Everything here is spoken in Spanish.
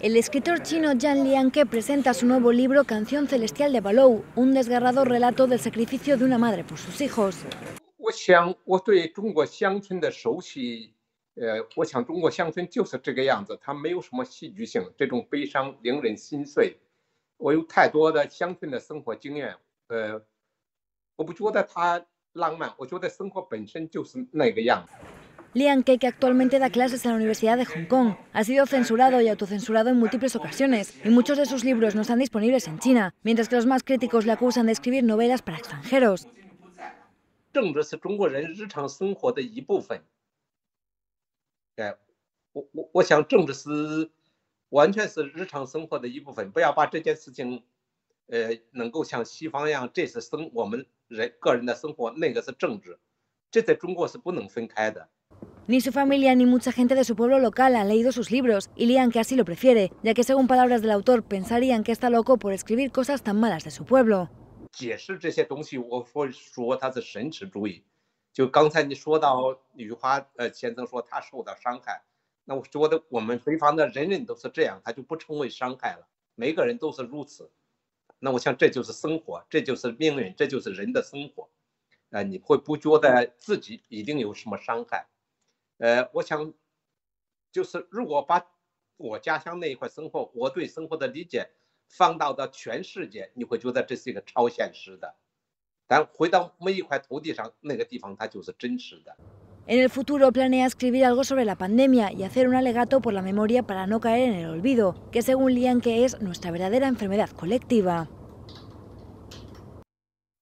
El escritor chino Zhang Lianke presenta su nuevo libro Canción Celestial de Balou, un desgarrador relato del sacrificio de una madre por sus hijos. Liang Ke, que actualmente da clases en la Universidad de Hong Kong, ha sido censurado y autocensurado en múltiples ocasiones, y muchos de sus libros no están disponibles en China, mientras que los más críticos le acusan de escribir novelas para extranjeros. Ni su familia ni mucha gente de su pueblo local han leído sus libros y Lian que así lo prefiere, ya que según palabras del autor pensarían que está loco por escribir cosas tan malas de su pueblo. 呃，先生说他受到伤害，那我觉得我们北方的人人都是这样，他就不成为伤害了。每个人都是如此。那我想这就是生活，这就是命运，这就是人的生活。呃，你会不觉得自己一定有什么伤害？呃，我想，就是如果把我家乡那一块生活，我对生活的理解放到到全世界，你会觉得这是一个超现实的。但回到每一块土地上，那个地方它就是真实的。En el futuro planea escribir algo sobre la pandemia y hacer un alegato por la memoria para no caer en el olvido, que según Lian que es nuestra verdadera enfermedad colectiva.